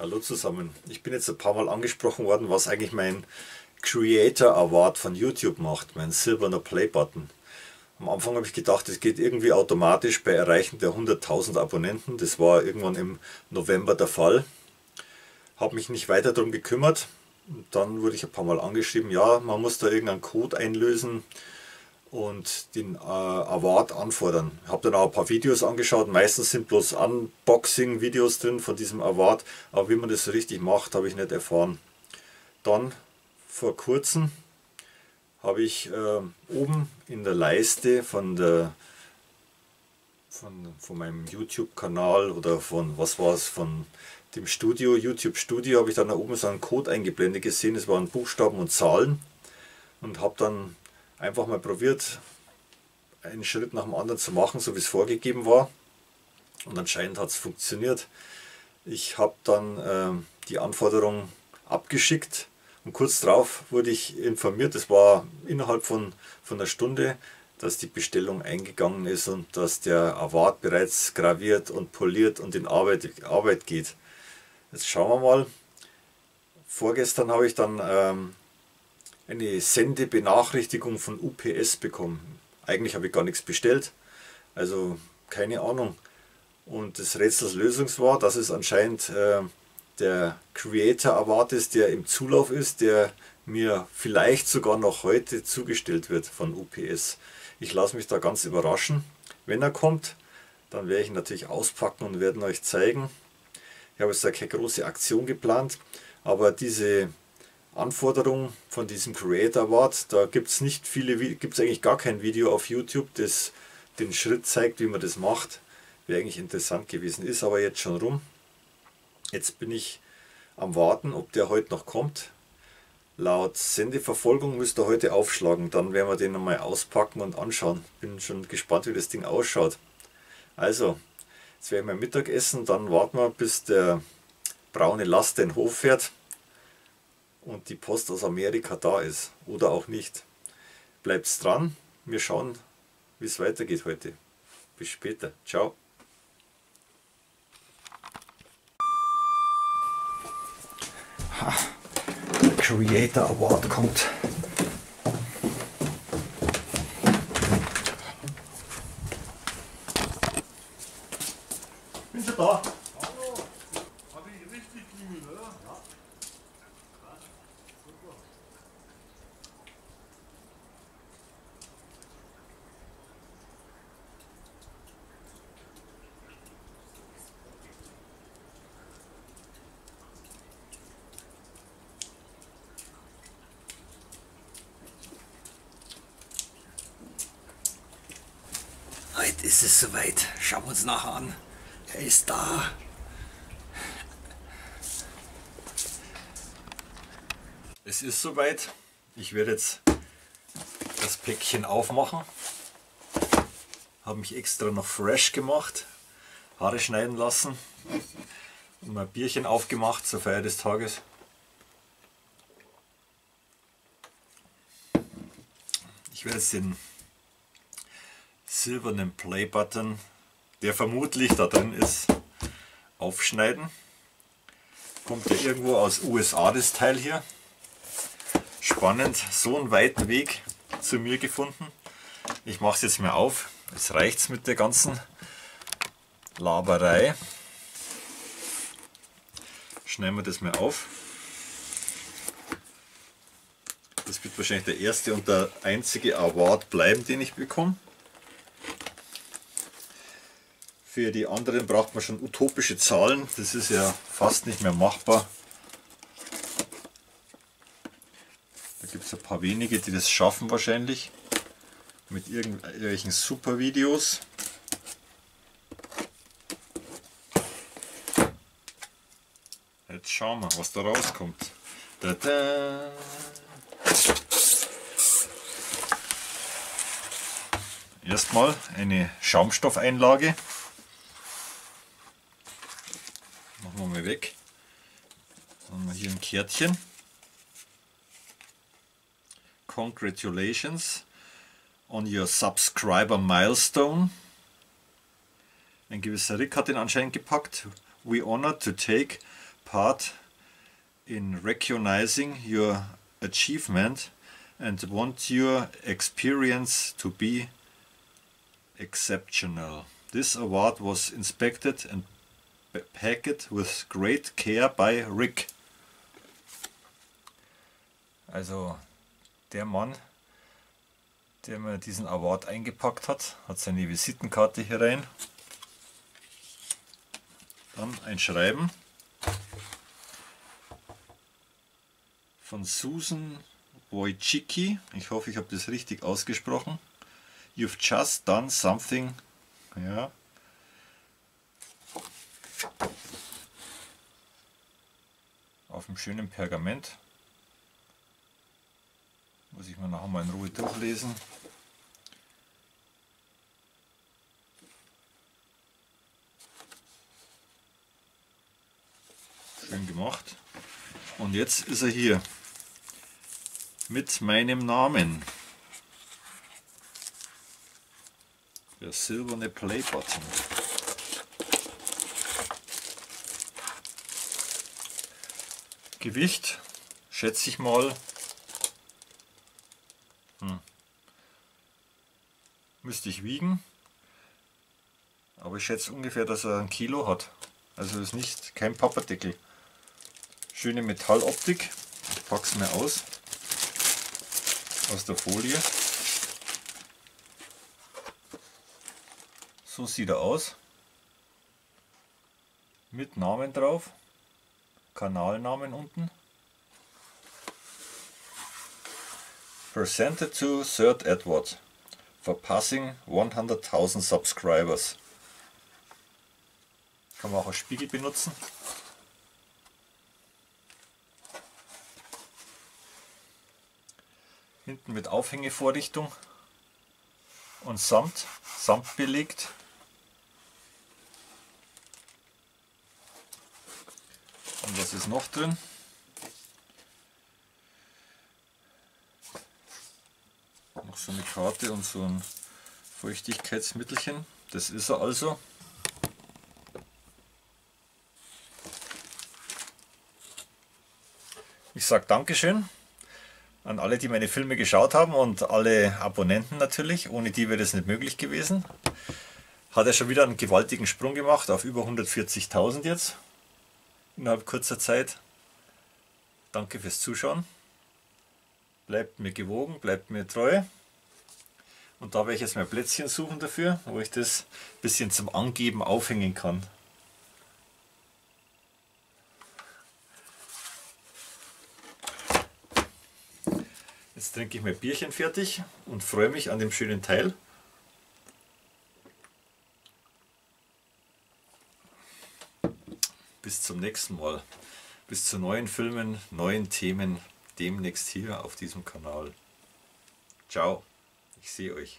Hallo zusammen. Ich bin jetzt ein paar Mal angesprochen worden, was eigentlich mein Creator Award von YouTube macht, mein silberner Play-Button. Am Anfang habe ich gedacht, es geht irgendwie automatisch bei Erreichen der 100.000 Abonnenten. Das war irgendwann im November der Fall. Habe mich nicht weiter darum gekümmert. Dann wurde ich ein paar Mal angeschrieben, ja, man muss da irgendeinen Code einlösen und den äh, Award anfordern. Ich habe dann auch ein paar Videos angeschaut, meistens sind bloß Unboxing-Videos drin von diesem Award, aber wie man das richtig macht, habe ich nicht erfahren. Dann vor kurzem habe ich äh, oben in der Leiste von der von, von meinem YouTube-Kanal oder von was war es, von dem Studio, YouTube Studio, habe ich dann da oben so einen Code eingeblendet gesehen. Es waren Buchstaben und Zahlen und habe dann einfach mal probiert, einen Schritt nach dem anderen zu machen, so wie es vorgegeben war. Und anscheinend hat es funktioniert. Ich habe dann äh, die Anforderung abgeschickt und kurz darauf wurde ich informiert, es war innerhalb von, von einer Stunde, dass die Bestellung eingegangen ist und dass der Award bereits graviert und poliert und in Arbeit, Arbeit geht. Jetzt schauen wir mal. Vorgestern habe ich dann ähm, eine Sendebenachrichtigung von UPS bekommen. Eigentlich habe ich gar nichts bestellt, also keine Ahnung. Und das Rätsels Lösung war, dass es anscheinend äh, der Creator Award ist, der im Zulauf ist, der mir vielleicht sogar noch heute zugestellt wird von UPS. Ich lasse mich da ganz überraschen. Wenn er kommt, dann werde ich ihn natürlich auspacken und werden euch zeigen. Ich habe jetzt da keine große Aktion geplant, aber diese Anforderung von diesem Creator Award. Da gibt es nicht viele, gibt es eigentlich gar kein Video auf YouTube, das den Schritt zeigt, wie man das macht. Wäre eigentlich interessant gewesen, ist aber jetzt schon rum. Jetzt bin ich am Warten, ob der heute noch kommt. Laut Sendeverfolgung müsste er heute aufschlagen, dann werden wir den nochmal auspacken und anschauen. Bin schon gespannt, wie das Ding ausschaut. Also, jetzt werden wir Mittag essen, dann warten wir, bis der braune Laster in den Hof fährt und die Post aus Amerika da ist oder auch nicht. Bleibt's dran, wir schauen, wie es weitergeht heute. Bis später. Ciao. Der Creator Award kommt. Bin schon da. Heute ist es soweit. Schauen wir uns nachher an. Er ist da. Es ist soweit. Ich werde jetzt das Päckchen aufmachen. Habe mich extra noch fresh gemacht. Haare schneiden lassen. Und ein Bierchen aufgemacht zur Feier des Tages. Ich werde jetzt den silbernen Play-Button, der vermutlich da drin ist, aufschneiden. Kommt ja irgendwo aus USA das Teil hier. Spannend, so einen weiten Weg zu mir gefunden. Ich mache es jetzt mal auf. Jetzt reicht es mit der ganzen Laberei. Schneiden wir das mal auf. Das wird wahrscheinlich der erste und der einzige Award bleiben, den ich bekomme. Für die anderen braucht man schon utopische Zahlen. Das ist ja fast nicht mehr machbar. Da gibt es ein paar wenige, die das schaffen wahrscheinlich. Mit irgendwelchen super Videos. Jetzt schauen wir, was da rauskommt. Da -da. Erstmal eine Schaumstoffeinlage. Weg. Dann haben wir hier ein Kärtchen. Congratulations on your subscriber milestone. Ein gewisser Rick hat den anscheinend gepackt. We honor to take part in recognizing your achievement and want your experience to be exceptional. This award was inspected and packed with great care by Rick. Also der Mann, der mir diesen Award eingepackt hat, hat seine Visitenkarte hier rein. Dann ein Schreiben von Susan Wojcicki. Ich hoffe, ich habe das richtig ausgesprochen. You've just done something. Ja. Auf dem schönen Pergament. Muss ich mir nachher mal in Ruhe durchlesen. Schön gemacht. Und jetzt ist er hier mit meinem Namen. Der silberne Playbutton. Gewicht schätze ich mal hm. müsste ich wiegen aber ich schätze ungefähr dass er ein Kilo hat also ist nicht kein Papperdeckel schöne Metalloptik ich packe es mir aus aus der Folie. So sieht er aus. Mit Namen drauf. Kanalnamen unten. Presented to Third Edward for passing 100.000 subscribers. Kann man auch als Spiegel benutzen. hinten mit Aufhängevorrichtung und Samt, Samt belegt. Und was ist noch drin? Noch so eine Karte und so ein Feuchtigkeitsmittelchen. Das ist er also. Ich sage Dankeschön an alle, die meine Filme geschaut haben und alle Abonnenten natürlich. Ohne die wäre das nicht möglich gewesen. Hat er schon wieder einen gewaltigen Sprung gemacht auf über 140.000 jetzt. Innerhalb kurzer Zeit. Danke fürs Zuschauen. Bleibt mir gewogen, bleibt mir treu. Und da werde ich jetzt mein Plätzchen suchen dafür, wo ich das ein bisschen zum Angeben aufhängen kann. Jetzt trinke ich mein Bierchen fertig und freue mich an dem schönen Teil. Bis zum nächsten Mal. Bis zu neuen Filmen, neuen Themen demnächst hier auf diesem Kanal. Ciao, ich sehe euch.